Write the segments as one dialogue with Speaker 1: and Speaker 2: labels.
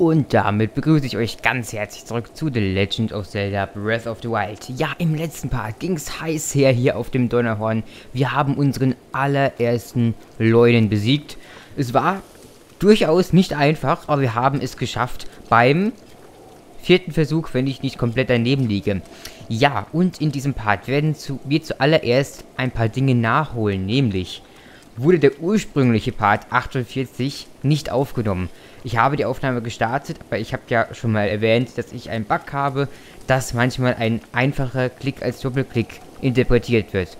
Speaker 1: Und damit begrüße ich euch ganz herzlich zurück zu The Legend of Zelda Breath of the Wild. Ja, im letzten Part ging es heiß her hier auf dem Donnerhorn. Wir haben unseren allerersten Leunen besiegt. Es war durchaus nicht einfach, aber wir haben es geschafft beim vierten Versuch, wenn ich nicht komplett daneben liege. Ja, und in diesem Part werden zu, wir zuallererst ein paar Dinge nachholen, nämlich wurde der ursprüngliche Part 48 nicht aufgenommen. Ich habe die Aufnahme gestartet, aber ich habe ja schon mal erwähnt, dass ich einen Bug habe, dass manchmal ein einfacher Klick als Doppelklick interpretiert wird.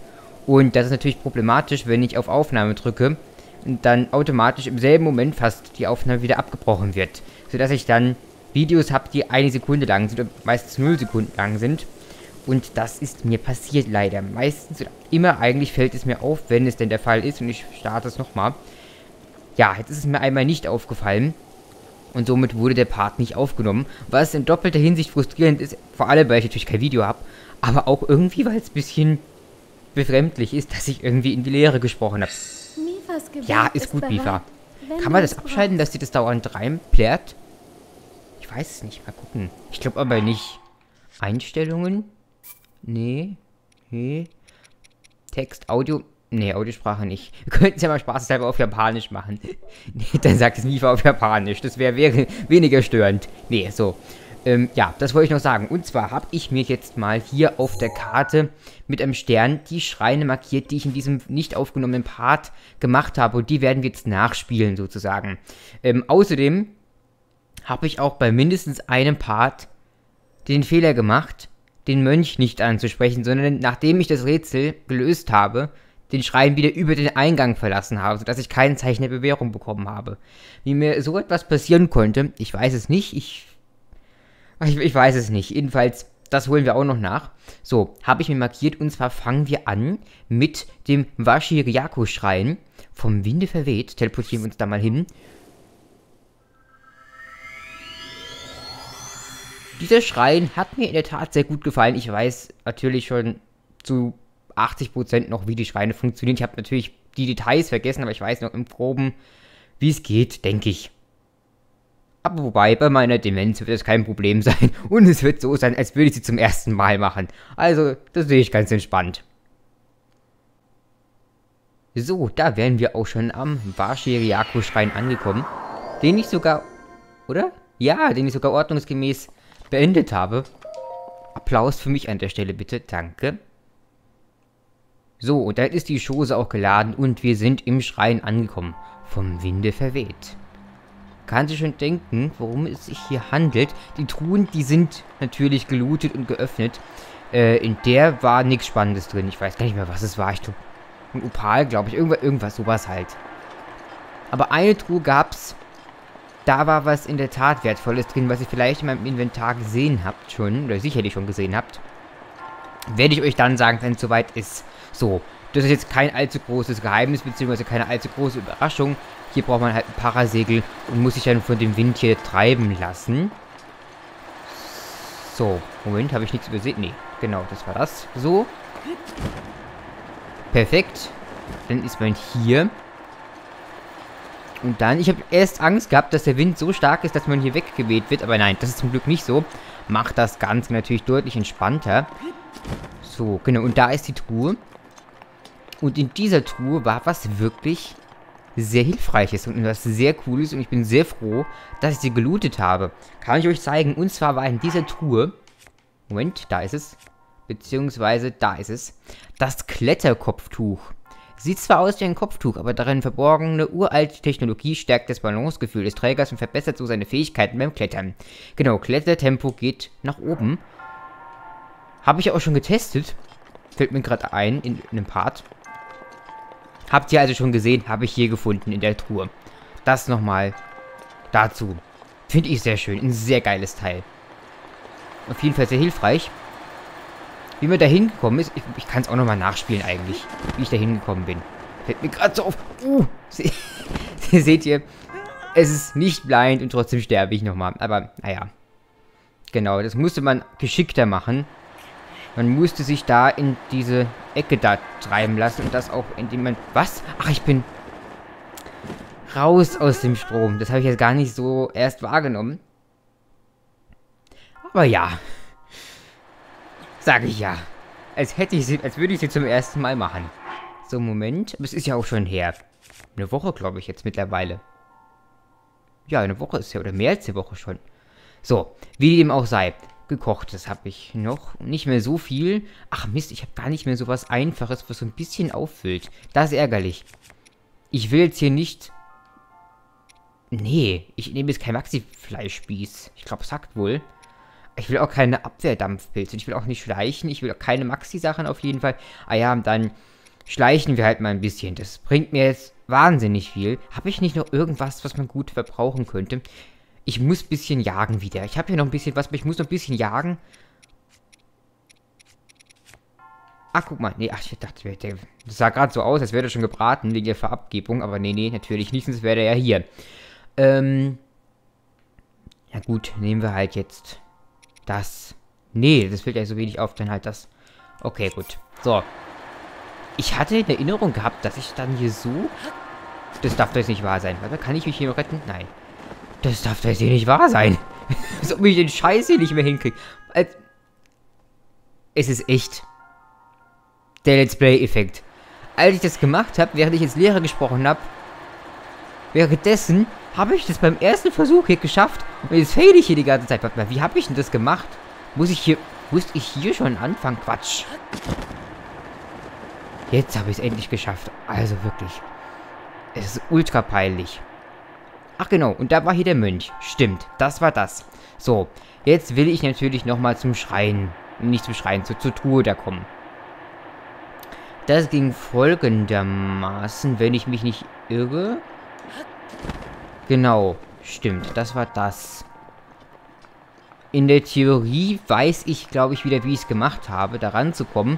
Speaker 1: Und das ist natürlich problematisch, wenn ich auf Aufnahme drücke und dann automatisch im selben Moment fast die Aufnahme wieder abgebrochen wird. Sodass ich dann Videos habe, die eine Sekunde lang sind oder meistens 0 Sekunden lang sind. Und das ist mir passiert leider. Meistens oder immer eigentlich fällt es mir auf, wenn es denn der Fall ist. Und ich starte es nochmal. Ja, jetzt ist es mir einmal nicht aufgefallen. Und somit wurde der Part nicht aufgenommen. Was in doppelter Hinsicht frustrierend ist, vor allem weil ich natürlich kein Video habe, aber auch irgendwie, weil es ein bisschen befremdlich ist, dass ich irgendwie in die Leere gesprochen habe. Ja, ist, gut, Mifa. Kann man das abschalten, dass sie das dauernd reinplärt? Ich weiß es nicht. Mal gucken. Ich glaube aber nicht. Einstellungen? Nee. Nee. Text, Audio. Nee, Audiosprache nicht. Wir könnten es ja mal spaßeshalber auf Japanisch machen. nee, dann sagt es Mifa auf Japanisch. Das wäre wär weniger störend. Nee, so. Ähm, ja, das wollte ich noch sagen. Und zwar habe ich mir jetzt mal hier auf der Karte mit einem Stern die Schreine markiert, die ich in diesem nicht aufgenommenen Part gemacht habe. Und die werden wir jetzt nachspielen, sozusagen. Ähm, außerdem habe ich auch bei mindestens einem Part den Fehler gemacht, den Mönch nicht anzusprechen, sondern nachdem ich das Rätsel gelöst habe, den Schrein wieder über den Eingang verlassen habe, sodass ich kein Zeichen der Bewährung bekommen habe. Wie mir so etwas passieren konnte, ich weiß es nicht, ich, ich, ich weiß es nicht. Jedenfalls, das holen wir auch noch nach. So, habe ich mir markiert und zwar fangen wir an mit dem Washiriako-Schrein. Vom Winde verweht, teleportieren wir uns da mal hin. Dieser Schrein hat mir in der Tat sehr gut gefallen. Ich weiß natürlich schon zu 80% noch, wie die Schreine funktionieren. Ich habe natürlich die Details vergessen, aber ich weiß noch im Groben, wie es geht, denke ich. Aber wobei, bei meiner Demenz wird es kein Problem sein. Und es wird so sein, als würde ich sie zum ersten Mal machen. Also, das sehe ich ganz entspannt. So, da wären wir auch schon am Vashiriako-Schrein angekommen. Den ich sogar... Oder? Ja, den ich sogar ordnungsgemäß beendet habe. Applaus für mich an der Stelle bitte. Danke. So, und dann ist die Chose auch geladen und wir sind im Schrein angekommen. Vom Winde verweht. Kann sich schon denken, worum es sich hier handelt. Die Truhen, die sind natürlich gelootet und geöffnet. Äh, in der war nichts Spannendes drin. Ich weiß gar nicht mehr, was es war. Ich glaube, ein Opal, glaube ich. Irgendwas, irgendwas, sowas halt. Aber eine Truhe gab's. Da war was in der Tat Wertvolles drin, was ihr vielleicht in meinem Inventar gesehen habt schon. Oder sicherlich schon gesehen habt. Werde ich euch dann sagen, wenn es soweit ist. So, das ist jetzt kein allzu großes Geheimnis, beziehungsweise keine allzu große Überraschung. Hier braucht man halt ein Parasegel und muss sich dann von dem Wind hier treiben lassen. So, Moment, habe ich nichts übersehen? Nee, genau, das war das. So. Perfekt. Dann ist man hier. Und dann, ich habe erst Angst gehabt, dass der Wind so stark ist, dass man hier weggeweht wird. Aber nein, das ist zum Glück nicht so. Macht das Ganze natürlich deutlich entspannter. So, genau. Und da ist die Truhe. Und in dieser Truhe war was wirklich sehr Hilfreiches und was sehr Cooles. Und ich bin sehr froh, dass ich sie gelootet habe. Kann ich euch zeigen. Und zwar war in dieser Truhe... Moment, da ist es. Beziehungsweise, da ist es. Das Kletterkopftuch. Sieht zwar aus wie ein Kopftuch, aber darin verborgene uralte Technologie stärkt das Balancegefühl des Trägers und verbessert so seine Fähigkeiten beim Klettern. Genau, Klettertempo geht nach oben. Habe ich auch schon getestet. Fällt mir gerade ein in, in einem Part. Habt ihr also schon gesehen, habe ich hier gefunden in der Truhe. Das nochmal dazu. Finde ich sehr schön. Ein sehr geiles Teil. Auf jeden Fall sehr hilfreich. Wie man da hingekommen ist, ich, ich kann es auch nochmal nachspielen eigentlich, wie ich da hingekommen bin. Fällt mir gerade so auf. Uh, se seht ihr, es ist nicht blind und trotzdem sterbe ich nochmal. Aber, naja. Genau, das musste man geschickter machen. Man musste sich da in diese Ecke da treiben lassen und das auch, indem man... Was? Ach, ich bin raus aus dem Strom. Das habe ich jetzt gar nicht so erst wahrgenommen. Aber ja. Sage ich ja. Als hätte ich sie, als würde ich sie zum ersten Mal machen. So, Moment. Es ist ja auch schon her. Eine Woche, glaube ich, jetzt mittlerweile. Ja, eine Woche ist ja, oder mehr als eine Woche schon. So, wie dem auch sei. Gekochtes habe ich noch. Nicht mehr so viel. Ach Mist, ich habe gar nicht mehr so was Einfaches, was so ein bisschen auffüllt. Das ist ärgerlich. Ich will jetzt hier nicht... Nee, ich nehme jetzt kein Maxi-Fleischspieß. Ich glaube, es sagt wohl. Ich will auch keine Abwehrdampfpilze. Ich will auch nicht schleichen. Ich will auch keine Maxi-Sachen auf jeden Fall. Ah ja, dann schleichen wir halt mal ein bisschen. Das bringt mir jetzt wahnsinnig viel. Habe ich nicht noch irgendwas, was man gut verbrauchen könnte? Ich muss ein bisschen jagen wieder. Ich habe hier noch ein bisschen was, aber ich muss noch ein bisschen jagen. Ach, guck mal. Nee, ach, ich dachte, das sah gerade so aus, als wäre er schon gebraten wegen der Verabgebung. Aber nee, nee, natürlich nicht, sonst wäre der ja hier. Ähm. Ja gut, nehmen wir halt jetzt das. Nee, das fällt ja so wenig auf, dann halt das. Okay, gut. So. Ich hatte in Erinnerung gehabt, dass ich dann hier so... Das darf doch jetzt nicht wahr sein. Warte, kann ich mich hier retten? Nein. Das darf doch jetzt hier nicht wahr sein. Als ob ich den Scheiß hier nicht mehr hinkriege. Es ist echt. Der Let's Play-Effekt. Als ich das gemacht habe, während ich jetzt Lehrer gesprochen habe, währenddessen habe ich das beim ersten Versuch hier geschafft. Und jetzt fail ich hier die ganze Zeit. Wie habe ich denn das gemacht? Muss ich hier... Musste ich hier schon anfangen? Quatsch. Jetzt habe ich es endlich geschafft. Also wirklich. Es ist ultra peinlich. Ach genau, und da war hier der Mönch. Stimmt, das war das. So, jetzt will ich natürlich nochmal zum Schrein. Nicht zum Schrein, zu, zur Truhe da kommen. Das ging folgendermaßen, wenn ich mich nicht irre. Genau, stimmt, das war das. In der Theorie weiß ich, glaube ich, wieder, wie ich es gemacht habe, da ranzukommen.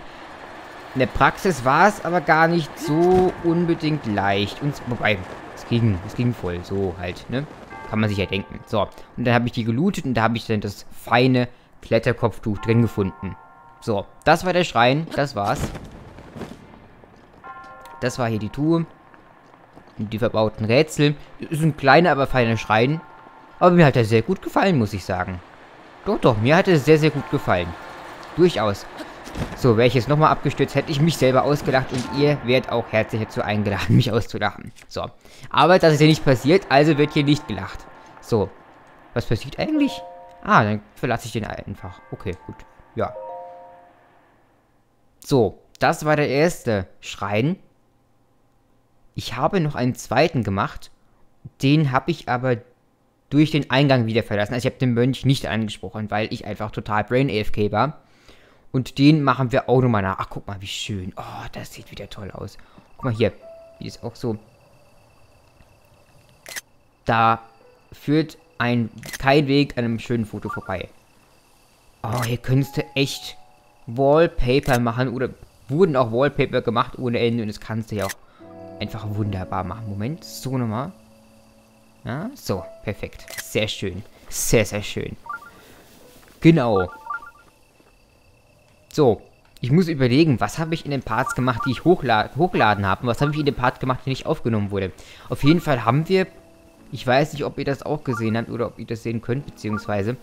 Speaker 1: In der Praxis war es aber gar nicht so unbedingt leicht. Und, wobei, es ging, es ging voll, so halt, ne? Kann man sich ja denken. So, und dann habe ich die gelootet und da habe ich dann das feine Kletterkopftuch drin gefunden. So, das war der Schrein, das war's. Das war hier die Truhe. Die verbauten Rätsel. Ist ein kleiner, aber feiner Schrein. Aber mir hat er sehr gut gefallen, muss ich sagen. Doch, doch, mir hat er sehr, sehr gut gefallen. Durchaus. So, wäre ich jetzt nochmal abgestürzt, hätte ich mich selber ausgelacht und ihr werdet auch herzlich dazu eingeladen, mich auszulachen. So, aber das ist ja nicht passiert, also wird hier nicht gelacht. So, was passiert eigentlich? Ah, dann verlasse ich den einfach. Okay, gut. Ja. So, das war der erste Schrein. Ich habe noch einen zweiten gemacht. Den habe ich aber durch den Eingang wieder verlassen. Also ich habe den Mönch nicht angesprochen, weil ich einfach total Brain AFK war. Und den machen wir auch nochmal nach. Ach, guck mal, wie schön. Oh, das sieht wieder toll aus. Guck mal hier. Die ist auch so. Da führt ein, kein Weg an einem schönen Foto vorbei. Oh, hier könntest du echt Wallpaper machen. Oder wurden auch Wallpaper gemacht ohne Ende. Und das kannst du ja auch einfach wunderbar machen. Moment, so nochmal. Ja, so, perfekt. Sehr schön. Sehr, sehr schön. Genau. So, ich muss überlegen, was habe ich in den Parts gemacht, die ich hochla hochgeladen habe. Und was habe ich in dem Part gemacht, der nicht aufgenommen wurde. Auf jeden Fall haben wir, ich weiß nicht, ob ihr das auch gesehen habt oder ob ihr das sehen könnt, beziehungsweise,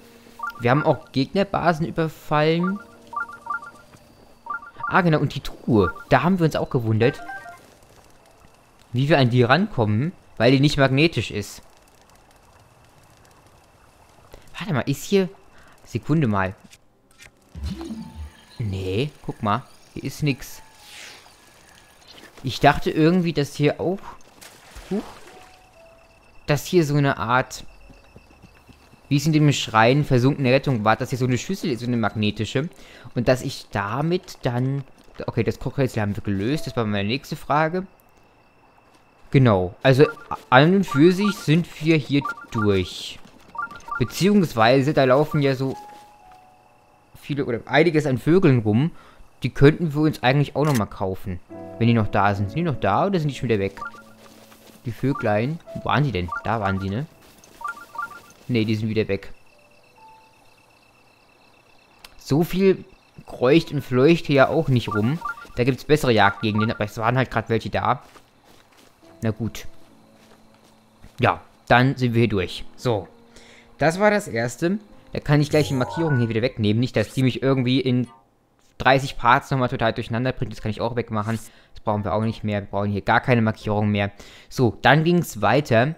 Speaker 1: wir haben auch Gegnerbasen überfallen. Ah, genau, und die Truhe. Da haben wir uns auch gewundert, wie wir an die rankommen, weil die nicht magnetisch ist. Warte mal, ist hier... Sekunde mal. Nee, guck mal. Hier ist nix. Ich dachte irgendwie, dass hier auch... Huch, dass hier so eine Art... Wie es in dem Schrein versunkene Rettung war, dass hier so eine Schüssel ist, so eine magnetische. Und dass ich damit dann... Okay, das Kochrätsel haben wir gelöst. Das war meine nächste Frage. Genau. Also, an und für sich sind wir hier durch. Beziehungsweise, da laufen ja so viele oder einiges an Vögeln rum. Die könnten wir uns eigentlich auch nochmal kaufen. Wenn die noch da sind. Sind die noch da oder sind die schon wieder weg? Die Vöglein. Wo waren die denn? Da waren die, ne? Ne, die sind wieder weg. So viel kreucht und fleucht hier ja auch nicht rum. Da gibt es bessere Jagdgegenden, aber es waren halt gerade welche da. Na gut. Ja, dann sind wir hier durch. So. Das war das erste. Da kann ich gleich die Markierung hier wieder wegnehmen. Nicht, dass die mich irgendwie in 30 Parts nochmal total durcheinander bringt. Das kann ich auch wegmachen. Das brauchen wir auch nicht mehr. Wir brauchen hier gar keine Markierung mehr. So, dann ging es weiter.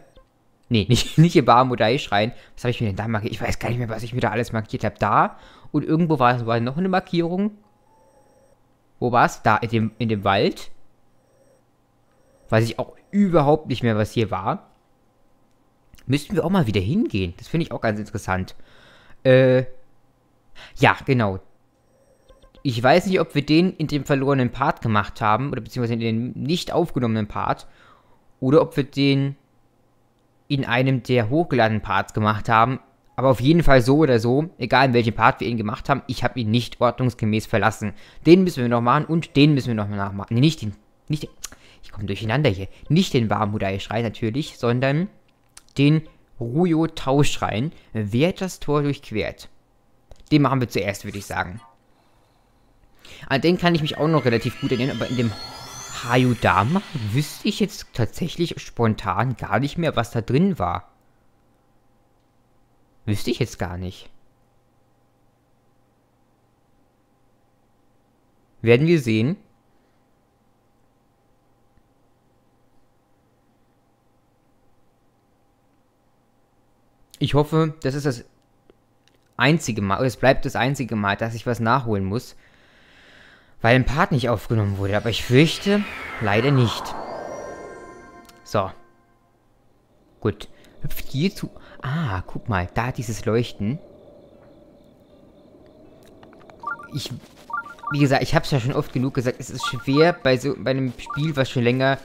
Speaker 1: Nee, nicht, nicht im Barmodai-Schrein. Was habe ich mir denn da markiert? Ich weiß gar nicht mehr, was ich mir da alles markiert habe. Da und irgendwo war, war noch eine Markierung. Wo war es? Da, in dem, in dem Wald. Weiß ich auch überhaupt nicht mehr, was hier war. Müssten wir auch mal wieder hingehen. Das finde ich auch ganz interessant. Äh, ja, genau. Ich weiß nicht, ob wir den in dem verlorenen Part gemacht haben, oder beziehungsweise in dem nicht aufgenommenen Part, oder ob wir den in einem der hochgeladenen Parts gemacht haben. Aber auf jeden Fall so oder so, egal in welchem Part wir ihn gemacht haben, ich habe ihn nicht ordnungsgemäß verlassen. Den müssen wir noch machen und den müssen wir noch nachmachen. Nee, nicht den, nicht den, ich komme durcheinander hier. Nicht den Barmudai-Schrei natürlich, sondern den Ruyo-Tauschschrein. Wer das Tor durchquert. Den machen wir zuerst, würde ich sagen. An den kann ich mich auch noch relativ gut erinnern, aber in dem Hayudama wüsste ich jetzt tatsächlich spontan gar nicht mehr, was da drin war. Wüsste ich jetzt gar nicht. Werden wir sehen. Ich hoffe, das ist das einzige Mal, oder es bleibt das einzige Mal, dass ich was nachholen muss. Weil ein Part nicht aufgenommen wurde, aber ich fürchte, leider nicht. So. Gut. Hüpft hier zu... Ah, guck mal, da dieses Leuchten. Ich... Wie gesagt, ich habe es ja schon oft genug gesagt, es ist schwer, bei so bei einem Spiel, was schon länger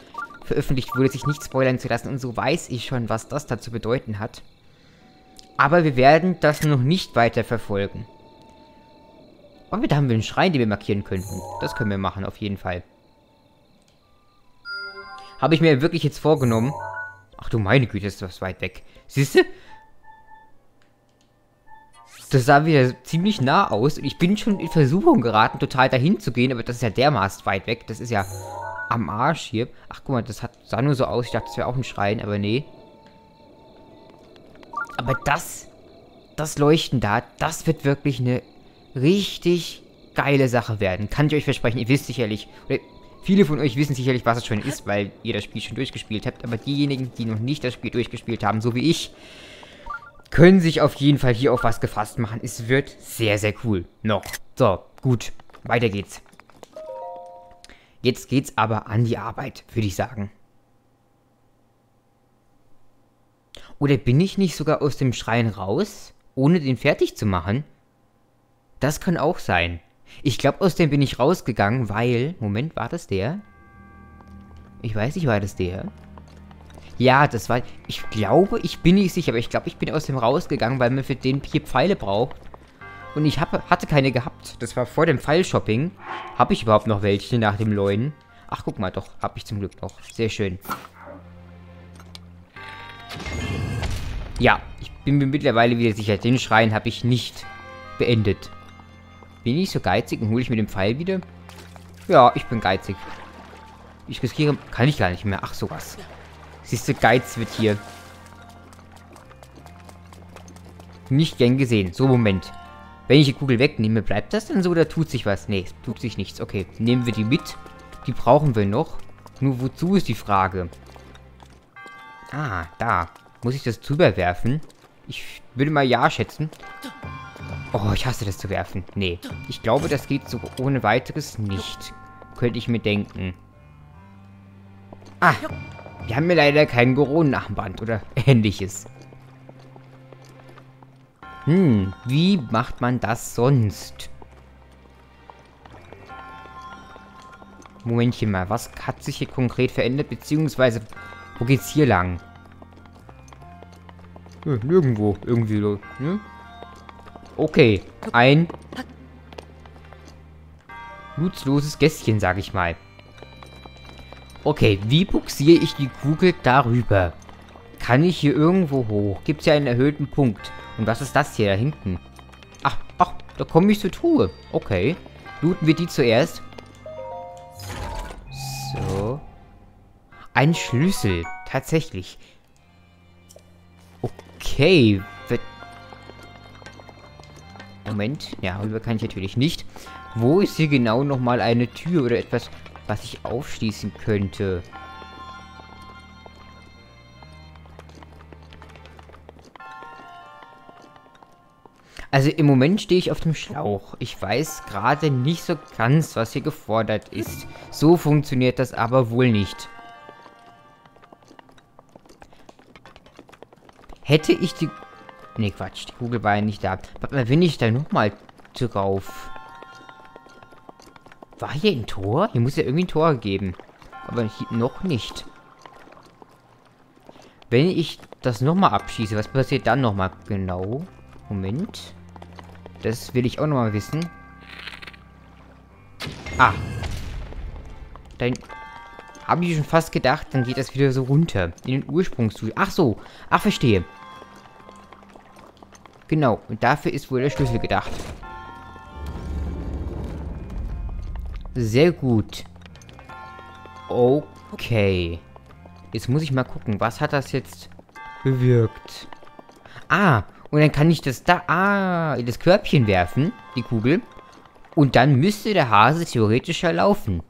Speaker 1: veröffentlicht wurde, sich nicht spoilern zu lassen. Und so weiß ich schon, was das da zu bedeuten hat. Aber wir werden das noch nicht weiter verfolgen. Aber da haben wir einen Schrein, den wir markieren könnten. Das können wir machen, auf jeden Fall. Habe ich mir wirklich jetzt vorgenommen. Ach du meine Güte, ist das weit weg. Siehst du? Das sah wieder ziemlich nah aus. Und ich bin schon in Versuchung geraten, total dahin zu gehen. Aber das ist ja dermaßen weit weg. Das ist ja am Arsch hier. Ach, guck mal, das hat, sah nur so aus. Ich dachte, das wäre auch ein Schrein, aber nee. Aber das, das Leuchten da, das wird wirklich eine richtig geile Sache werden. Kann ich euch versprechen. Ihr wisst sicherlich, oder viele von euch wissen sicherlich, was es schon ist, weil ihr das Spiel schon durchgespielt habt. Aber diejenigen, die noch nicht das Spiel durchgespielt haben, so wie ich, können sich auf jeden Fall hier auf was gefasst machen. Es wird sehr, sehr cool. Noch. So, gut. Weiter geht's. Jetzt geht's aber an die Arbeit, würde ich sagen. Oder bin ich nicht sogar aus dem Schrein raus, ohne den fertig zu machen? Das kann auch sein. Ich glaube, aus dem bin ich rausgegangen, weil... Moment, war das der? Ich weiß nicht, war das der? Ja, das war... Ich glaube, ich bin nicht sicher, aber ich glaube, ich bin aus dem rausgegangen, weil man für den vier Pfeile braucht. Und ich hab, hatte keine gehabt. Das war vor dem Pfeilshopping. Habe ich überhaupt noch welche nach dem Leuen? Ach, guck mal, doch. Habe ich zum Glück noch. Sehr schön. Ja, ich bin mir mittlerweile wieder sicher. Den Schrein habe ich nicht beendet. Bin ich so geizig und hole ich mir den Pfeil wieder? Ja, ich bin geizig. Ich riskiere... Kann ich gar nicht mehr. Ach, sowas. Siehst du, Geiz wird hier nicht gern gesehen. So, Moment. Wenn ich die Kugel wegnehme, bleibt das dann so oder tut sich was? Nee, tut sich nichts. Okay, nehmen wir die mit. Die brauchen wir noch. Nur wozu ist die Frage? Ah, da. Muss ich das drüber werfen? Ich würde mal ja schätzen. Oh, ich hasse das zu werfen. Nee. Ich glaube, das geht so ohne weiteres nicht. Könnte ich mir denken. Ah, wir haben mir leider kein Goron-Nachband oder ähnliches. Hm, wie macht man das sonst? Momentchen mal, was hat sich hier konkret verändert, beziehungsweise, wo geht's hier lang? Hm, nirgendwo, irgendwie so, ne? Okay, ein nutzloses Gästchen, sag ich mal. Okay, wie buxiere ich die Kugel darüber? Kann ich hier irgendwo hoch? Gibt es ja einen erhöhten Punkt. Und was ist das hier da hinten? Ach, ach, da komme ich zur Truhe. Okay. Looten wir die zuerst. So. Ein Schlüssel. Tatsächlich. Okay. Moment. Ja, rüber kann ich natürlich nicht. Wo ist hier genau nochmal eine Tür oder etwas, was ich aufschließen könnte? Also im Moment stehe ich auf dem Schlauch. Ich weiß gerade nicht so ganz, was hier gefordert ist. So funktioniert das aber wohl nicht. Hätte ich die... Ne, Quatsch, die Kugel war ja nicht da. Aber wenn ich da nochmal drauf... War hier ein Tor? Hier muss ja irgendwie ein Tor geben. Aber hier noch nicht. Wenn ich das nochmal abschieße, was passiert dann nochmal genau? Moment. Das will ich auch nochmal wissen. Ah. Dann habe ich schon fast gedacht, dann geht das wieder so runter. In den Ursprungszustand. Ach so. Ach, verstehe. Genau. Und dafür ist wohl der Schlüssel gedacht. Sehr gut. Okay. Jetzt muss ich mal gucken, was hat das jetzt bewirkt? Ah, und dann kann ich das da, ah, in das Körbchen werfen, die Kugel. Und dann müsste der Hase theoretisch ja laufen.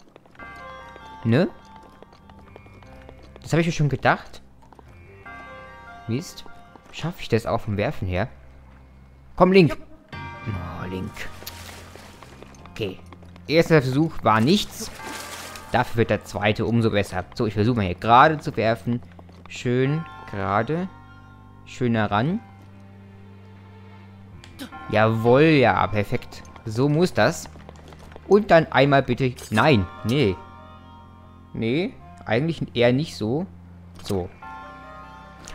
Speaker 1: Ne? Das habe ich mir schon gedacht. Mist. Schaffe ich das auch vom Werfen her? Komm, Link. Oh, Link. Okay. Erster Versuch war nichts. Dafür wird der zweite umso besser. So, ich versuche mal hier gerade zu werfen. Schön gerade. Schön heran. Jawohl, ja, perfekt. So muss das. Und dann einmal bitte... Nein, nee. Nee, eigentlich eher nicht so. So.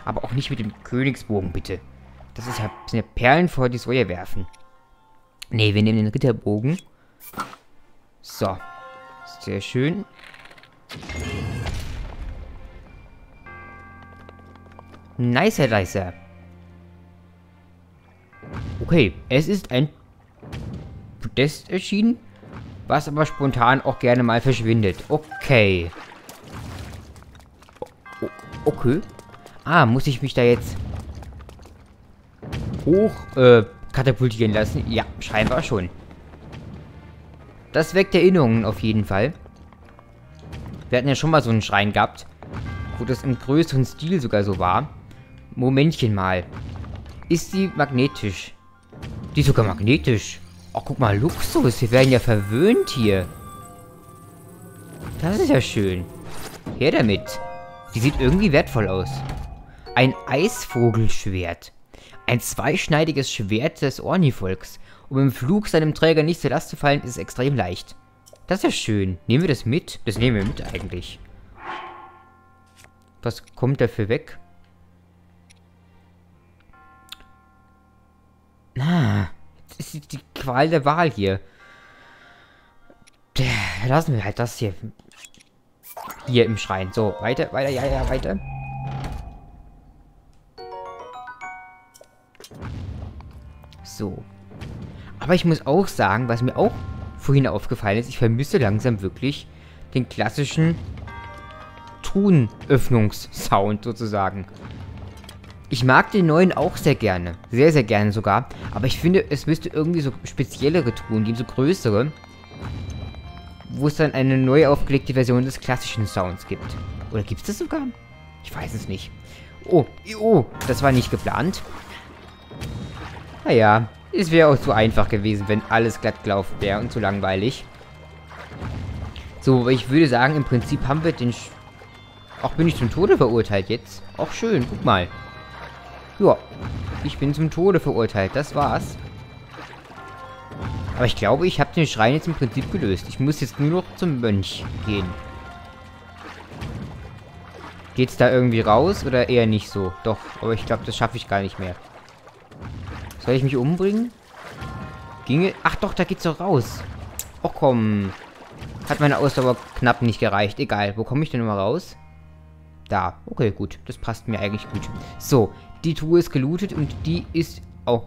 Speaker 1: Aber auch nicht mit dem Königsbogen, bitte. Das ist ja, sind ja Perlen vor die Säue werfen. Nee, wir nehmen den Ritterbogen. So. Sehr schön. Nicer, nicer. Okay, es ist ein Podest erschienen, was aber spontan auch gerne mal verschwindet. Okay. Okay. Ah, muss ich mich da jetzt hoch äh, katapultieren lassen? Ja, scheinbar schon. Das weckt Erinnerungen auf jeden Fall. Wir hatten ja schon mal so einen Schrein gehabt, wo das im größeren Stil sogar so war. Momentchen mal. Ist sie magnetisch? Die ist sogar magnetisch. Oh, guck mal, Luxus. Wir werden ja verwöhnt hier. Das ist ja schön. Her damit. Die sieht irgendwie wertvoll aus. Ein Eisvogelschwert. Ein zweischneidiges Schwert des Ornivolks. Um im Flug seinem Träger nicht zur Last zu fallen, ist es extrem leicht. Das ist ja schön. Nehmen wir das mit? Das nehmen wir mit eigentlich. Was kommt dafür weg? Ah, das ist die Qual der Wahl hier. Lassen wir halt das hier. Hier im Schrein. So, weiter, weiter, ja, ja, weiter. So. Aber ich muss auch sagen, was mir auch vorhin aufgefallen ist, ich vermisse langsam wirklich den klassischen Truhenöffnungssound sozusagen. Ich mag den neuen auch sehr gerne. Sehr, sehr gerne sogar. Aber ich finde, es müsste irgendwie so speziellere Truhen geben, so größere. Wo es dann eine neu aufgelegte Version des klassischen Sounds gibt. Oder gibt es das sogar? Ich weiß es nicht. Oh, oh, das war nicht geplant. Naja, es wäre auch zu einfach gewesen, wenn alles glatt gelaufen wäre und zu langweilig. So, ich würde sagen, im Prinzip haben wir den... Sch Auch bin ich zum Tode verurteilt jetzt. Auch schön, guck mal. Ja, ich bin zum Tode verurteilt. Das war's. Aber ich glaube, ich habe den Schrein jetzt im Prinzip gelöst. Ich muss jetzt nur noch zum Mönch gehen. Geht's da irgendwie raus oder eher nicht so? Doch, aber ich glaube, das schaffe ich gar nicht mehr. Soll ich mich umbringen? Ginge... Ach doch, da geht's doch raus. Och komm. Hat meine Ausdauer knapp nicht gereicht. Egal, wo komme ich denn nochmal raus? Da. Okay, gut. Das passt mir eigentlich gut. So, die Truhe ist gelootet und die ist auch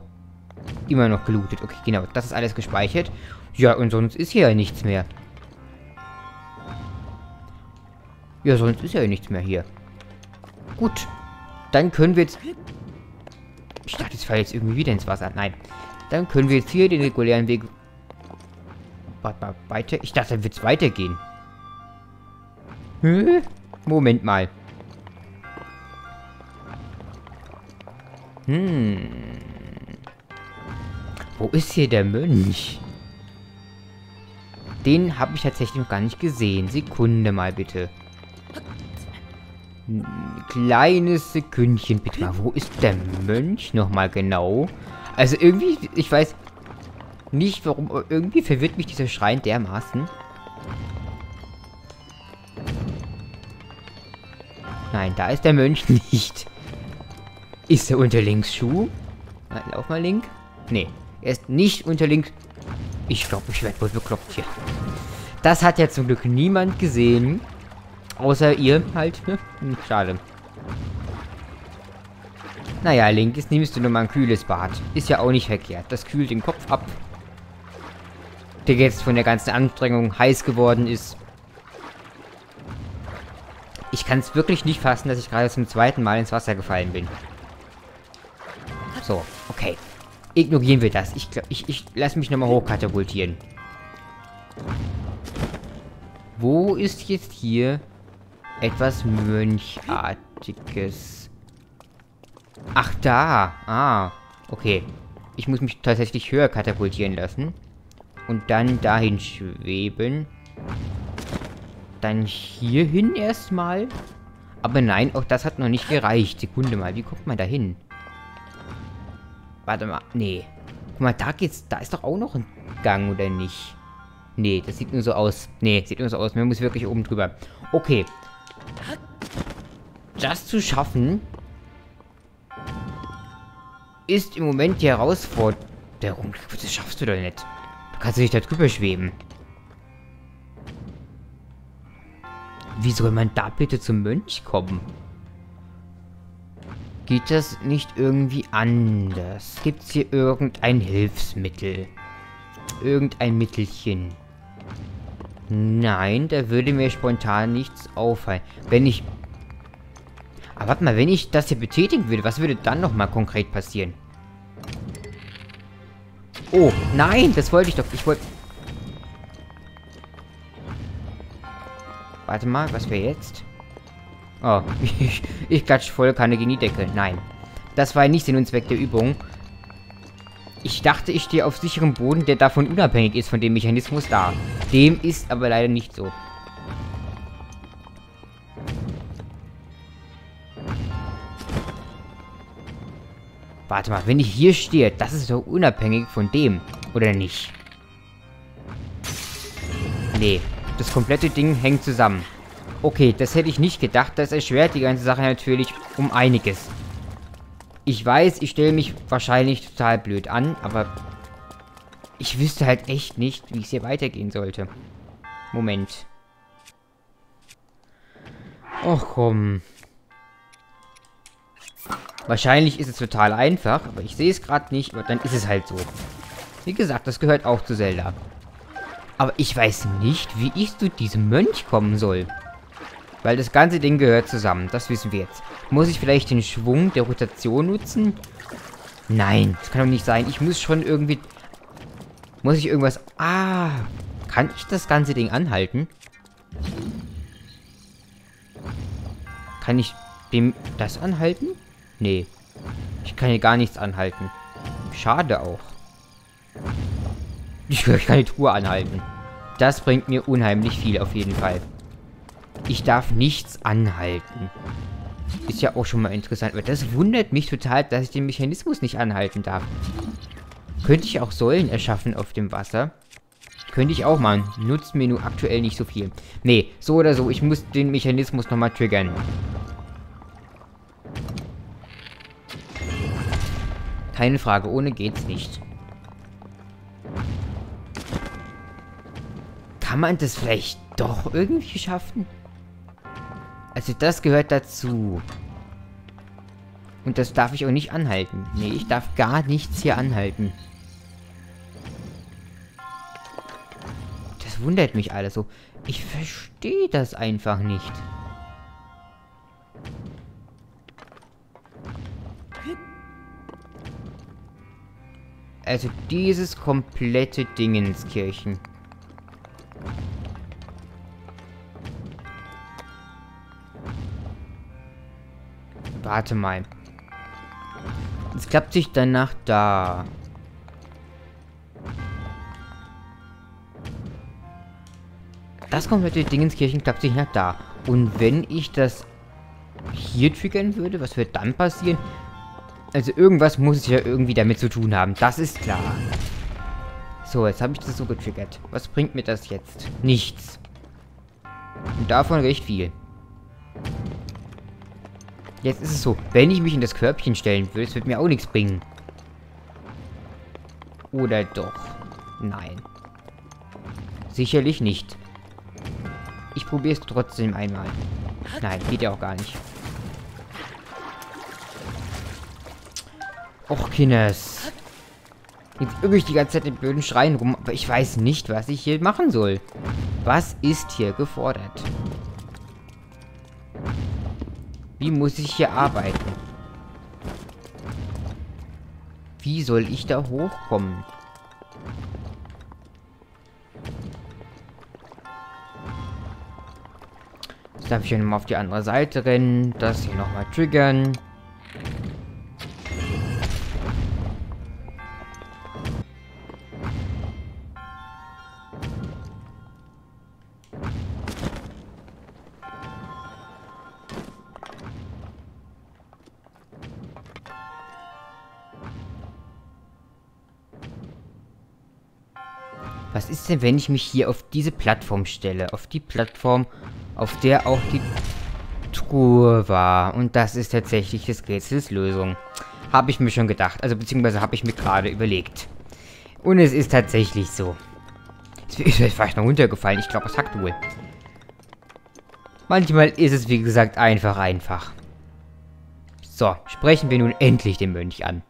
Speaker 1: immer noch gelootet. Okay, genau. Das ist alles gespeichert. Ja, und sonst ist hier ja nichts mehr. Ja, sonst ist ja nichts mehr hier. Gut. Dann können wir jetzt Ich dachte, ich falle jetzt irgendwie wieder ins Wasser. Nein. Dann können wir jetzt hier den regulären Weg... Warte mal, weiter? Ich dachte, dann wird es weitergehen. Hm? Moment mal. Hm. Wo ist hier der Mönch? Den habe ich tatsächlich noch gar nicht gesehen. Sekunde mal bitte. Ein kleines Sekündchen bitte mal. Wo ist der Mönch nochmal genau? Also irgendwie, ich weiß nicht warum, irgendwie verwirrt mich dieser Schrein dermaßen. Nein, da ist der Mönch nicht. Ist er unter links Schuh? lauf mal Link. Nee, er ist nicht unter links. Ich glaube, ich werde wohl bekloppt hier. Das hat ja zum Glück niemand gesehen. Außer ihr halt. Ne? Schade. Naja, Link, jetzt nimmst du nur mal ein kühles Bad. Ist ja auch nicht verkehrt. Das kühlt den Kopf ab. Der jetzt von der ganzen Anstrengung heiß geworden ist. Ich kann es wirklich nicht fassen, dass ich gerade zum zweiten Mal ins Wasser gefallen bin. So, okay. Ignorieren wir das. Ich, ich, ich lasse mich nochmal hochkatapultieren. Wo ist jetzt hier etwas Mönchartiges? Ach, da. Ah, okay. Ich muss mich tatsächlich höher katapultieren lassen. Und dann dahin schweben. Dann hierhin erstmal. Aber nein, auch das hat noch nicht gereicht. Sekunde mal, wie kommt man da hin? Warte mal, nee. Guck mal, da geht's, da ist doch auch noch ein Gang, oder nicht? Nee, das sieht nur so aus. Nee, sieht nur so aus. Man muss wirklich oben drüber. Okay. Das zu schaffen ist im Moment die Herausforderung. Das schaffst du doch nicht. Du kannst nicht da drüber schweben. Wie soll man da bitte zum Mönch kommen? Geht das nicht irgendwie anders? Gibt es hier irgendein Hilfsmittel? Irgendein Mittelchen? Nein, da würde mir spontan nichts auffallen. Wenn ich... Aber warte mal, wenn ich das hier betätigen würde, was würde dann nochmal konkret passieren? Oh, nein, das wollte ich doch. Ich wollte... Warte mal, was wäre jetzt? Oh, ich, ich klatsch voll keine gegen die Decke. Nein. Das war nicht Sinn und Zweck der Übung. Ich dachte, ich stehe auf sicherem Boden, der davon unabhängig ist, von dem Mechanismus da. Dem ist aber leider nicht so. Warte mal, wenn ich hier stehe, das ist doch unabhängig von dem, oder nicht? Nee, das komplette Ding hängt zusammen. Okay, das hätte ich nicht gedacht. Das erschwert die ganze Sache natürlich um einiges. Ich weiß, ich stelle mich wahrscheinlich total blöd an, aber ich wüsste halt echt nicht, wie es hier weitergehen sollte. Moment. Och komm. Wahrscheinlich ist es total einfach, aber ich sehe es gerade nicht, aber dann ist es halt so. Wie gesagt, das gehört auch zu Zelda. Aber ich weiß nicht, wie ich zu diesem Mönch kommen soll. Weil das ganze Ding gehört zusammen. Das wissen wir jetzt. Muss ich vielleicht den Schwung der Rotation nutzen? Nein, das kann doch nicht sein. Ich muss schon irgendwie... Muss ich irgendwas... Ah, kann ich das ganze Ding anhalten? Kann ich dem das anhalten? Nee. Ich kann hier gar nichts anhalten. Schade auch. Ich kann die Truhe anhalten. Das bringt mir unheimlich viel auf jeden Fall. Ich darf nichts anhalten. Ist ja auch schon mal interessant. Aber das wundert mich total, dass ich den Mechanismus nicht anhalten darf. Könnte ich auch Säulen erschaffen auf dem Wasser? Könnte ich auch mal. Nutzt mir nur aktuell nicht so viel. Nee, so oder so. Ich muss den Mechanismus nochmal triggern. Keine Frage. Ohne geht's nicht. Kann man das vielleicht doch irgendwie schaffen? Also das gehört dazu. Und das darf ich auch nicht anhalten. Nee, ich darf gar nichts hier anhalten. Das wundert mich alles so. Ich verstehe das einfach nicht. Also dieses komplette Dingenskirchen. Warte mal. Es klappt sich danach da. Das komplette Dingenskirchen klappt sich nach da. Und wenn ich das hier triggern würde, was wird dann passieren? Also irgendwas muss es ja irgendwie damit zu tun haben. Das ist klar. So, jetzt habe ich das so getriggert. Was bringt mir das jetzt? Nichts. Und davon recht viel. Jetzt ist es so, wenn ich mich in das Körbchen stellen würde, es wird mir auch nichts bringen. Oder doch? Nein. Sicherlich nicht. Ich probiere es trotzdem einmal. Nein, geht ja auch gar nicht. Och, Kines. Jetzt übe ich die ganze Zeit den blöden Schreien rum, aber ich weiß nicht, was ich hier machen soll. Was ist hier gefordert? Wie muss ich hier arbeiten? Wie soll ich da hochkommen? Jetzt darf ich hier nochmal auf die andere Seite rennen. Das hier nochmal triggern. Denn, wenn ich mich hier auf diese Plattform stelle? Auf die Plattform, auf der auch die Truhe war. Und das ist tatsächlich das Rätsels Lösung. Habe ich mir schon gedacht. Also beziehungsweise habe ich mir gerade überlegt. Und es ist tatsächlich so. Es ist vielleicht noch runtergefallen. Ich glaube, es hackt wohl. Manchmal ist es, wie gesagt, einfach einfach. So, sprechen wir nun endlich den Mönch an.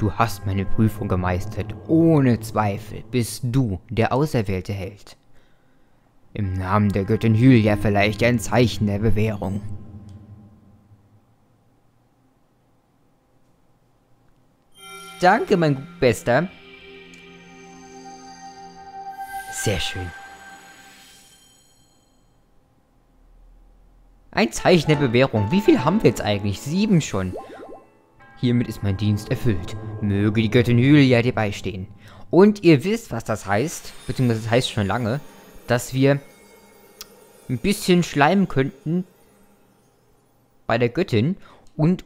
Speaker 1: Du hast meine Prüfung gemeistert. Ohne Zweifel bist du der auserwählte Held. Im Namen der Göttin Hylia vielleicht ein Zeichen der Bewährung. Danke, mein Bester. Sehr schön. Ein Zeichen der Bewährung. Wie viel haben wir jetzt eigentlich? Sieben schon. Hiermit ist mein Dienst erfüllt. Möge die Göttin Hylia dir beistehen. Und ihr wisst, was das heißt, beziehungsweise das heißt schon lange, dass wir ein bisschen schleimen könnten bei der Göttin und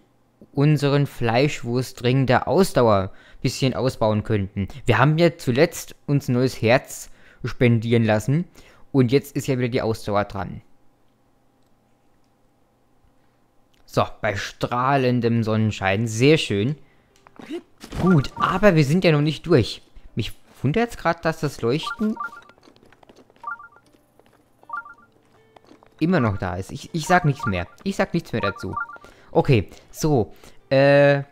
Speaker 1: unseren Fleischwurstring der Ausdauer ein bisschen ausbauen könnten. Wir haben ja zuletzt uns ein neues Herz spendieren lassen und jetzt ist ja wieder die Ausdauer dran. So, bei strahlendem Sonnenschein. Sehr schön. Gut, aber wir sind ja noch nicht durch. Mich wundert jetzt gerade, dass das Leuchten immer noch da ist. Ich, ich sag nichts mehr. Ich sag nichts mehr dazu. Okay, so. Äh.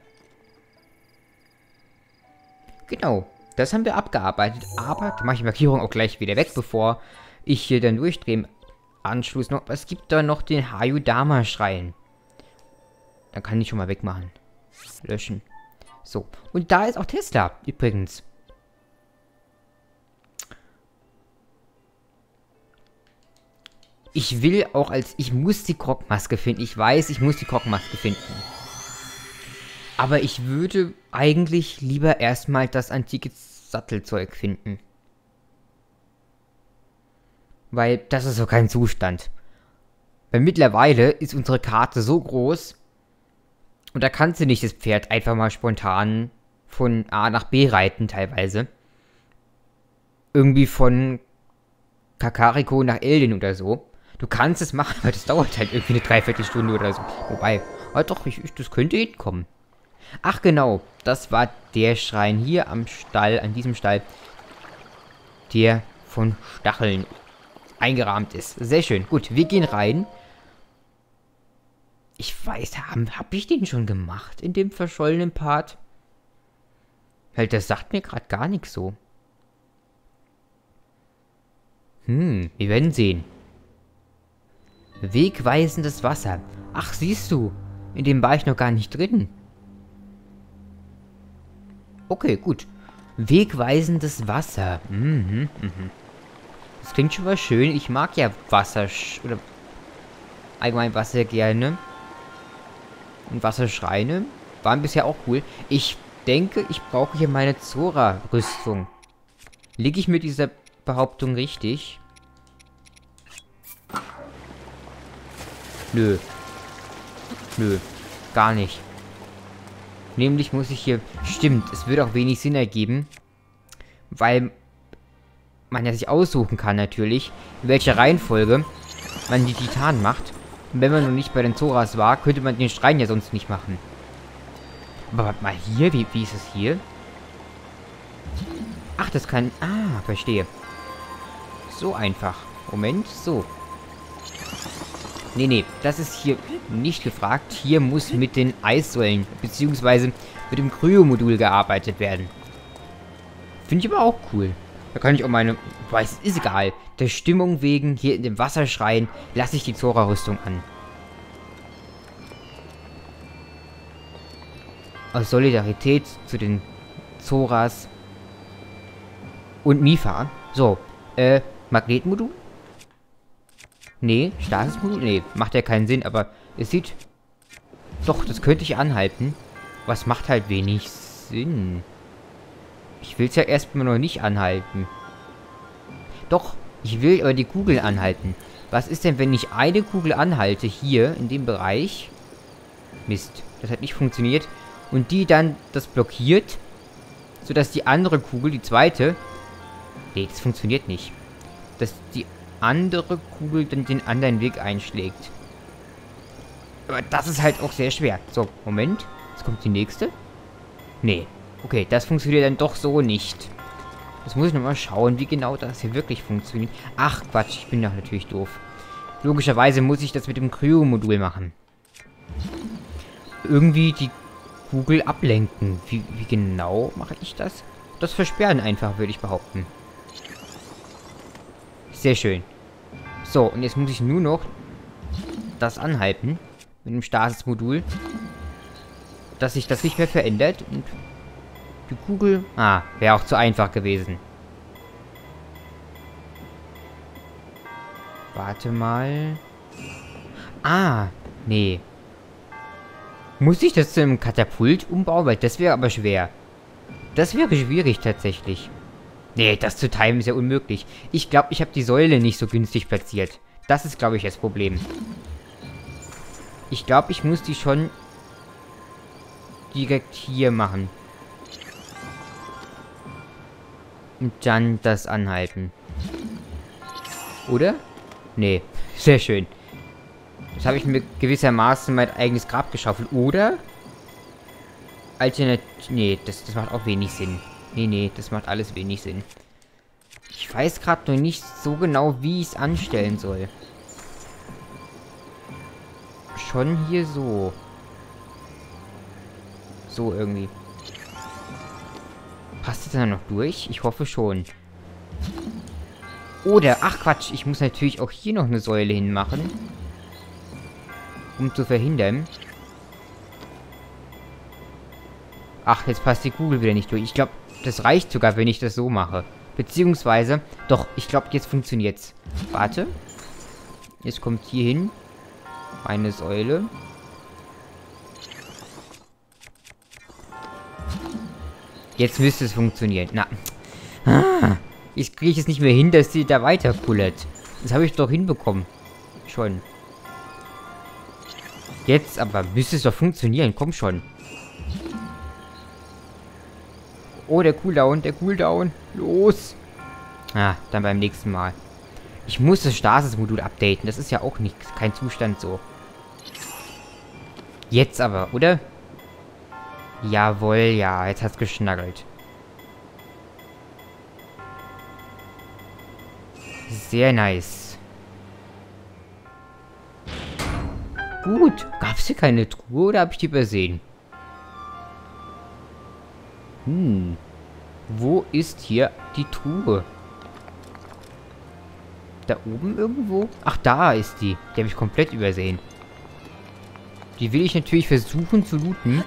Speaker 1: Genau. Das haben wir abgearbeitet. Aber, da mache ich die Markierung auch gleich wieder weg, bevor ich hier dann durchdrehe. Anschluss noch. Es gibt da noch den Hayudama-Schrein. Dann kann ich schon mal wegmachen. Löschen. So. Und da ist auch Tesla, übrigens. Ich will auch als... Ich muss die Krogmaske finden. Ich weiß, ich muss die Krogmaske finden. Aber ich würde eigentlich lieber erstmal das antike Sattelzeug finden. Weil das ist so kein Zustand. Weil mittlerweile ist unsere Karte so groß, und da kannst du nicht das Pferd einfach mal spontan von A nach B reiten teilweise. Irgendwie von Kakariko nach Eldin oder so. Du kannst es machen, aber das dauert halt irgendwie eine Dreiviertelstunde oder so. Wobei, ah doch, ich, ich, das könnte hinkommen. Ach genau, das war der Schrein hier am Stall, an diesem Stall, der von Stacheln eingerahmt ist. Sehr schön. Gut, wir gehen rein. Ich weiß, habe hab ich den schon gemacht in dem verschollenen Part? Weil das sagt mir gerade gar nichts so. Hm, wir werden sehen. Wegweisendes Wasser. Ach, siehst du. In dem war ich noch gar nicht drin. Okay, gut. Wegweisendes Wasser. Mhm, mhm. Das klingt schon mal schön. Ich mag ja Wasser... Oder allgemein Wasser gerne. Und Wasserschreine. Waren bisher auch cool. Ich denke, ich brauche hier meine Zora-Rüstung. Liege ich mit dieser Behauptung richtig? Nö. Nö. Gar nicht. Nämlich muss ich hier... Stimmt, es würde auch wenig Sinn ergeben. Weil man ja sich aussuchen kann natürlich, in welcher Reihenfolge man die Titanen macht. Und wenn man noch nicht bei den Zoras war, könnte man den Schrein ja sonst nicht machen. Aber warte mal, hier? Wie, wie ist es hier? Ach, das kann... Ah, verstehe. So einfach. Moment, so. Nee, nee, das ist hier nicht gefragt. Hier muss mit den Eissäulen, beziehungsweise mit dem Kryo-Modul gearbeitet werden. Finde ich aber auch cool. Da kann ich auch meine... Weiß, ist egal. Der Stimmung wegen, hier in dem Wasserschrein, lasse ich die Zora-Rüstung an. Aus Solidarität zu den Zoras und Mifa. So, äh, Magnetmodul? Nee, Statusmodul? Nee, macht ja keinen Sinn, aber es sieht... Doch, das könnte ich anhalten. Was macht halt wenig Sinn. Ich will es ja erstmal noch nicht anhalten. Doch, ich will aber die Kugel anhalten. Was ist denn, wenn ich eine Kugel anhalte, hier, in dem Bereich? Mist, das hat nicht funktioniert. Und die dann das blockiert, sodass die andere Kugel, die zweite... Nee, das funktioniert nicht. Dass die andere Kugel dann den anderen Weg einschlägt. Aber das ist halt auch sehr schwer. So, Moment. Jetzt kommt die nächste. Nee. Okay, das funktioniert dann doch so nicht. Das muss ich nochmal schauen, wie genau das hier wirklich funktioniert. Ach, Quatsch, ich bin doch natürlich doof. Logischerweise muss ich das mit dem Kryo-Modul machen. Irgendwie die Kugel ablenken. Wie, wie genau mache ich das? Das Versperren einfach, würde ich behaupten. Sehr schön. So, und jetzt muss ich nur noch das anhalten. Mit dem Stasis-Modul. Dass sich das nicht mehr verändert. Und die Kugel... Ah, wäre auch zu einfach gewesen. Warte mal. Ah, nee. Muss ich das zu einem Katapult umbauen? Weil das wäre aber schwer. Das wäre schwierig tatsächlich. Nee, das zu timen ist ja unmöglich. Ich glaube, ich habe die Säule nicht so günstig platziert. Das ist, glaube ich, das Problem. Ich glaube, ich muss die schon direkt hier machen. Und dann das anhalten. Oder? Nee. Sehr schön. Jetzt habe ich mir gewissermaßen mein eigenes Grab geschaufelt. Oder? Alternativ... Nee, das, das macht auch wenig Sinn. Nee, nee, das macht alles wenig Sinn. Ich weiß gerade noch nicht so genau, wie ich es anstellen soll. Schon hier so. So irgendwie. Passt das dann noch durch? Ich hoffe schon. Oder, ach Quatsch, ich muss natürlich auch hier noch eine Säule hinmachen. Um zu verhindern. Ach, jetzt passt die Kugel wieder nicht durch. Ich glaube, das reicht sogar, wenn ich das so mache. Beziehungsweise, doch, ich glaube, jetzt funktioniert's. Warte. Jetzt kommt hier hin. Eine Säule. Jetzt müsste es funktionieren. Na. Ah, jetzt kriege ich es nicht mehr hin, dass sie da weiter kullert. Das habe ich doch hinbekommen. Schon. Jetzt aber müsste es doch funktionieren. Komm schon. Oh, der Cooldown, der Cooldown. Los. Ah, dann beim nächsten Mal. Ich muss das Stasis-Modul updaten. Das ist ja auch nicht, kein Zustand so. Jetzt aber, oder? Jawohl, ja. Jetzt hat's geschnaggelt. Sehr nice. Gut. Gab's hier keine Truhe oder habe ich die übersehen? Hm. Wo ist hier die Truhe? Da oben irgendwo? Ach, da ist die. Die habe ich komplett übersehen. Die will ich natürlich versuchen zu looten.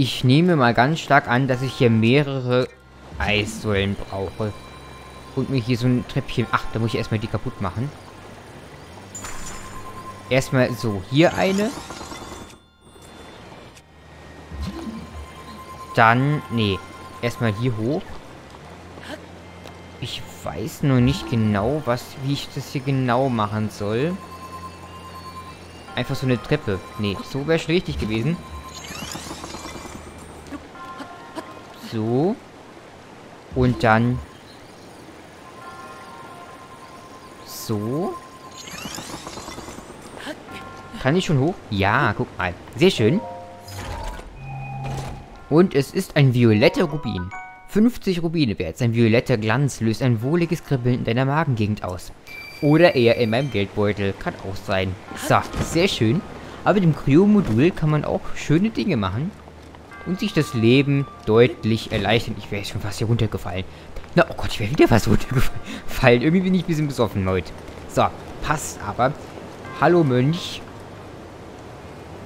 Speaker 1: Ich nehme mal ganz stark an, dass ich hier mehrere Eissäulen brauche. Und mir hier so ein Treppchen... Ach, da muss ich erstmal die kaputt machen. Erstmal so, hier eine. Dann, nee, erstmal hier hoch. Ich weiß nur nicht genau, was, wie ich das hier genau machen soll. Einfach so eine Treppe. Nee, so wäre schon richtig gewesen. So. Und dann... So. Kann ich schon hoch? Ja, guck mal. Sehr schön. Und es ist ein violetter Rubin. 50 Rubine wert. Sein violetter Glanz löst ein wohliges Kribbeln in deiner Magengegend aus. Oder eher in meinem Geldbeutel. Kann auch sein. So, sehr schön. Aber mit dem Cryo-Modul kann man auch schöne Dinge machen. Und sich das Leben deutlich erleichtern. Ich wäre schon fast hier runtergefallen. Na, oh Gott, ich wäre wieder fast runtergefallen. Irgendwie bin ich ein bisschen besoffen heute. So, passt aber. Hallo Mönch.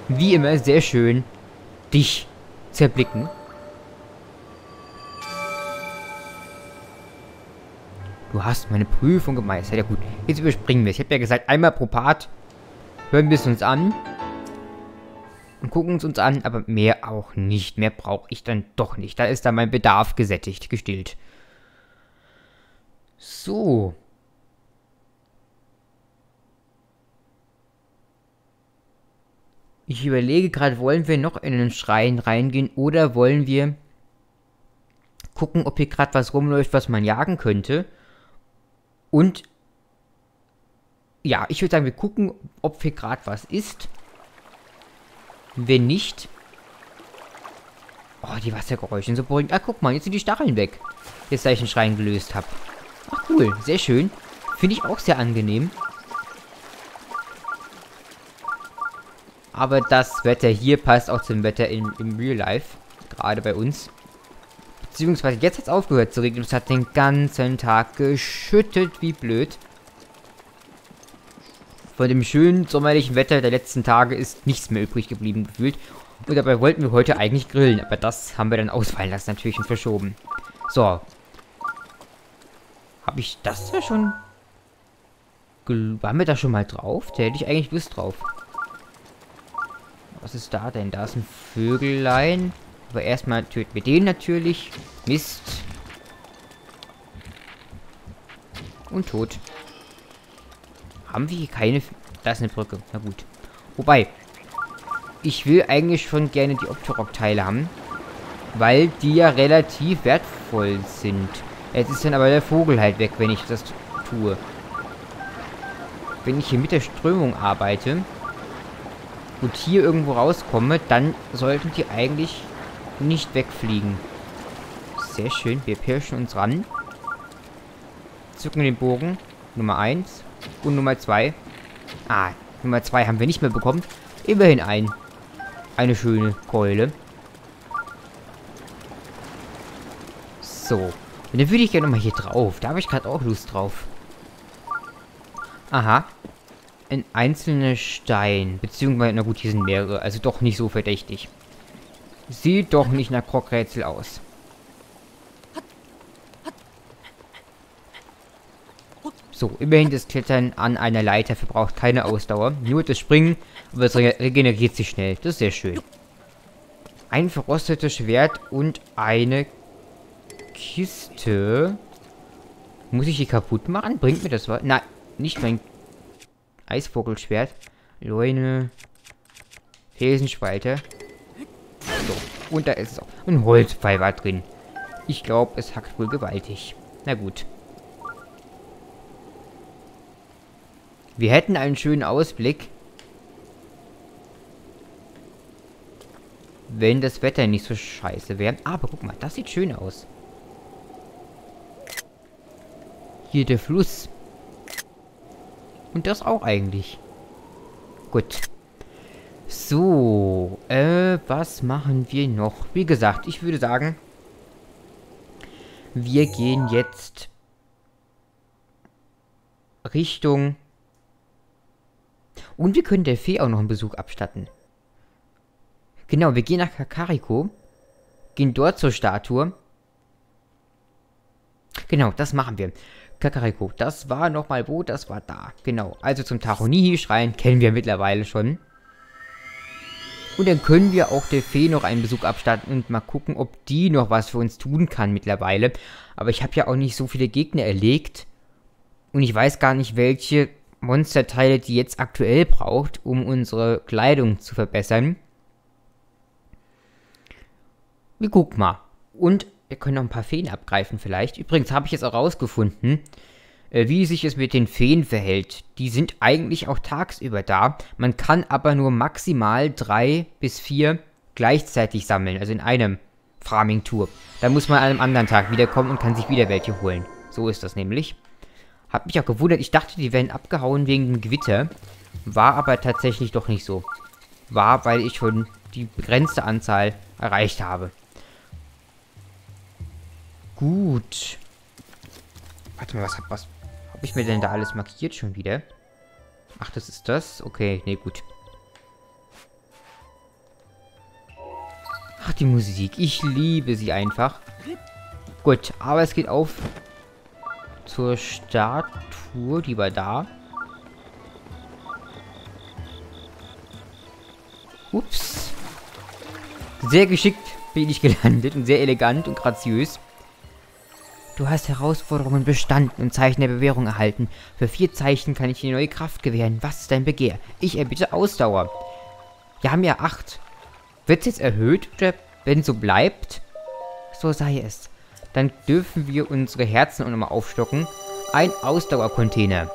Speaker 1: Wie immer sehr schön, dich zu erblicken. Du hast meine Prüfung gemeistert. Ja gut, jetzt überspringen wir es. Ich habe ja gesagt, einmal pro Part hören wir es uns an. Und gucken es uns an, aber mehr auch nicht. Mehr brauche ich dann doch nicht. Da ist dann mein Bedarf gesättigt, gestillt. So. Ich überlege gerade, wollen wir noch in den Schrein reingehen oder wollen wir gucken, ob hier gerade was rumläuft, was man jagen könnte. Und ja, ich würde sagen, wir gucken, ob hier gerade was ist. Wenn nicht... Oh, die Wassergeräusche sind so beruhigend. Ah, guck mal, jetzt sind die Stacheln weg. Jetzt, da ich den Schrein gelöst habe. Ach, cool. Sehr schön. Finde ich auch sehr angenehm. Aber das Wetter hier passt auch zum Wetter im, im Real Life. Gerade bei uns. Beziehungsweise jetzt hat es aufgehört zu regnen. Es hat den ganzen Tag geschüttet wie blöd. Von dem schönen sommerlichen Wetter der letzten Tage ist nichts mehr übrig geblieben gefühlt. Und dabei wollten wir heute eigentlich grillen. Aber das haben wir dann ausfallen lassen natürlich und verschoben. So. Habe ich das da schon... Waren wir da schon mal drauf? Da hätte ich eigentlich Lust drauf. Was ist da denn? Da ist ein Vögelein. Aber erstmal töten wir den natürlich. Mist. Und tot. Haben wir hier keine... Da ist eine Brücke. Na gut. Wobei, ich will eigentlich schon gerne die Optorok-Teile haben. Weil die ja relativ wertvoll sind. Jetzt ist dann aber der Vogel halt weg, wenn ich das tue. Wenn ich hier mit der Strömung arbeite, und hier irgendwo rauskomme, dann sollten die eigentlich nicht wegfliegen. Sehr schön. Wir pirschen uns ran. Zücken den Bogen. Nummer 1 und Nummer 2. Ah, Nummer 2 haben wir nicht mehr bekommen. Immerhin ein. Eine schöne Keule. So. Und dann würde ich gerne nochmal hier drauf. Da habe ich gerade auch Lust drauf. Aha ein einzelner Stein. Beziehungsweise, na gut, hier sind mehrere. Also doch nicht so verdächtig. Sieht doch nicht nach Krockrätsel aus. So, immerhin das Klettern an einer Leiter verbraucht keine Ausdauer. Nur das Springen, aber es regeneriert sich schnell. Das ist sehr schön. Ein verrostetes Schwert und eine Kiste. Muss ich die kaputt machen? Bringt mir das was? Nein, nicht mein Eisvogelschwert. Leune. Felsenspalte. So. Und da ist es auch. Ein Holzpfeil war drin. Ich glaube, es hackt wohl gewaltig. Na gut. Wir hätten einen schönen Ausblick. Wenn das Wetter nicht so scheiße wäre. Aber guck mal, das sieht schön aus. Hier der Fluss. Und das auch eigentlich. Gut. So, äh, was machen wir noch? Wie gesagt, ich würde sagen, wir gehen jetzt Richtung... Und wir können der Fee auch noch einen Besuch abstatten. Genau, wir gehen nach Kakariko. Gehen dort zur Statue. Genau, das machen wir. Kakariko, das war nochmal wo? Das war da. Genau, also zum Taronihi-Schrein kennen wir mittlerweile schon. Und dann können wir auch der Fee noch einen Besuch abstatten und mal gucken, ob die noch was für uns tun kann mittlerweile. Aber ich habe ja auch nicht so viele Gegner erlegt. Und ich weiß gar nicht, welche Monsterteile die jetzt aktuell braucht, um unsere Kleidung zu verbessern. Wir gucken mal. Und wir können noch ein paar Feen abgreifen vielleicht. Übrigens habe ich jetzt auch rausgefunden, äh, wie sich es mit den Feen verhält. Die sind eigentlich auch tagsüber da. Man kann aber nur maximal drei bis vier gleichzeitig sammeln, also in einem Farming-Tour. Dann muss man an einem anderen Tag wiederkommen und kann sich wieder welche holen. So ist das nämlich. Hab mich auch gewundert, ich dachte, die wären abgehauen wegen dem Gewitter. War aber tatsächlich doch nicht so. War, weil ich schon die begrenzte Anzahl erreicht habe. Gut. Warte mal, was hab was habe ich mir denn da alles markiert schon wieder? Ach, das ist das? Okay, nee, gut. Ach, die Musik. Ich liebe sie einfach. Gut, aber es geht auf zur Statue. Die war da. Ups. Sehr geschickt bin ich gelandet und sehr elegant und graziös. Du hast Herausforderungen bestanden und Zeichen der Bewährung erhalten. Für vier Zeichen kann ich dir neue Kraft gewähren. Was ist dein Begehr? Ich erbitte Ausdauer. Wir haben ja acht. Wird es jetzt erhöht oder wenn so bleibt? So sei es. Dann dürfen wir unsere Herzen auch nochmal aufstocken. Ein Ausdauercontainer.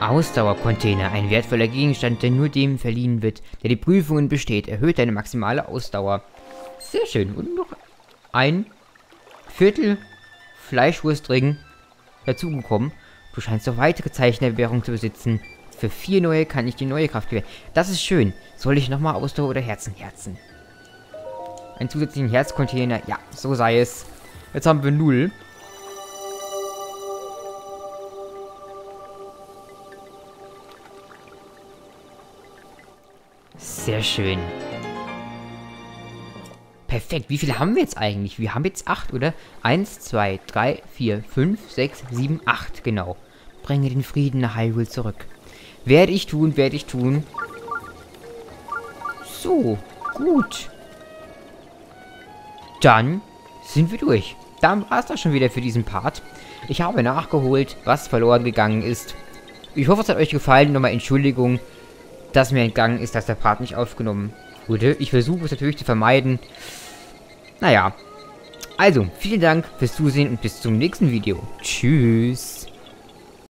Speaker 1: Ausdauercontainer, ein wertvoller Gegenstand, der nur dem verliehen wird, der die Prüfungen besteht, erhöht deine maximale Ausdauer. Sehr schön. Und noch ein Viertel Fleischwurstring dazugekommen. Du scheinst noch weitere Zeichen der Bewährung zu besitzen. Für vier neue kann ich die neue Kraft gewähren. Das ist schön. Soll ich nochmal Ausdauer oder Herzen? Herzen. Einen zusätzlichen Herzcontainer. Ja, so sei es. Jetzt haben wir null. Sehr schön. Perfekt. Wie viele haben wir jetzt eigentlich? Wir haben jetzt acht, oder? Eins, zwei, drei, vier, fünf, sechs, sieben, acht. Genau. Bringe den Frieden nach Hyrule zurück. Werde ich tun, werde ich tun. So, gut. Dann sind wir durch. Dann war es das schon wieder für diesen Part. Ich habe nachgeholt, was verloren gegangen ist. Ich hoffe, es hat euch gefallen. Nochmal Entschuldigung dass mir entgangen ist, dass der Part nicht aufgenommen wurde. Ich versuche es natürlich zu vermeiden. Naja. Also, vielen Dank fürs Zusehen und bis zum nächsten Video. Tschüss.